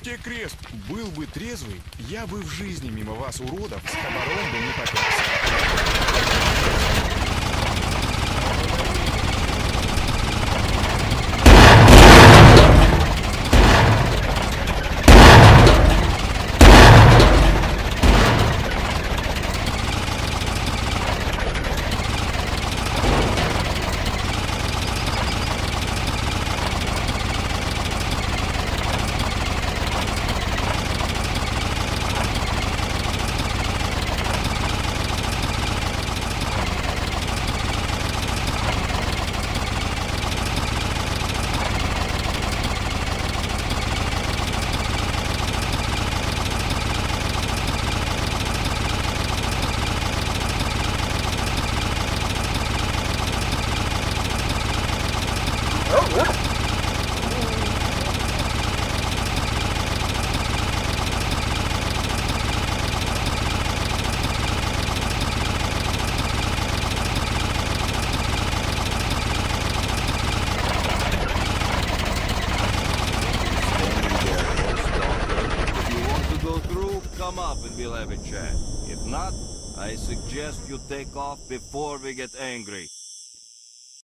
тебе крест. Был бы трезвый, я бы в жизни мимо вас, уродов, с комаром бы не попёрся. Come up and we'll have a chat. If not, I suggest you take off before we get angry.